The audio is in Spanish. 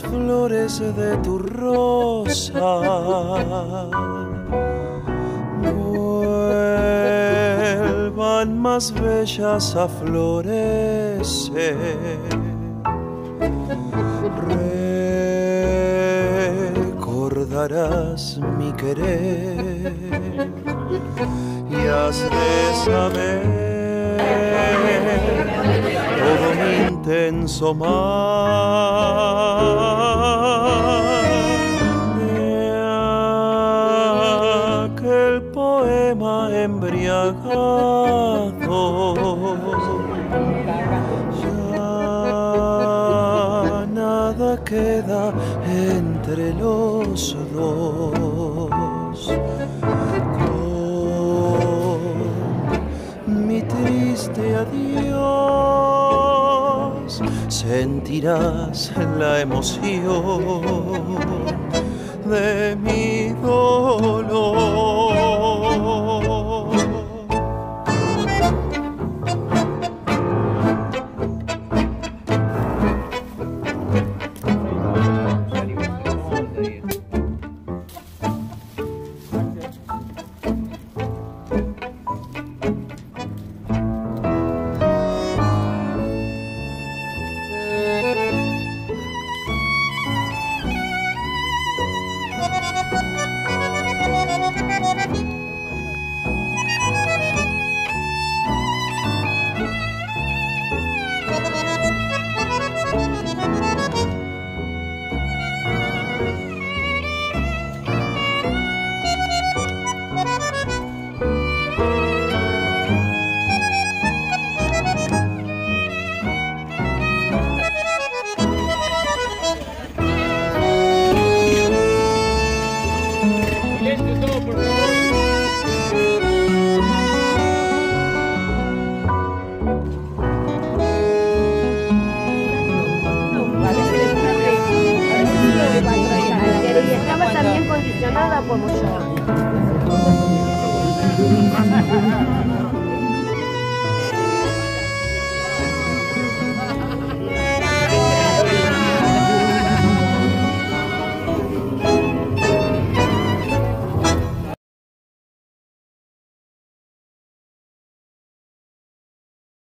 De tu rosa vuelvan más bellas a florecer. Recordarás mi querer y has de saber intenso mar de aquel poema embriagado. Ya nada queda entre los dos. Con mi triste adiós sentirás la emoción 我没事。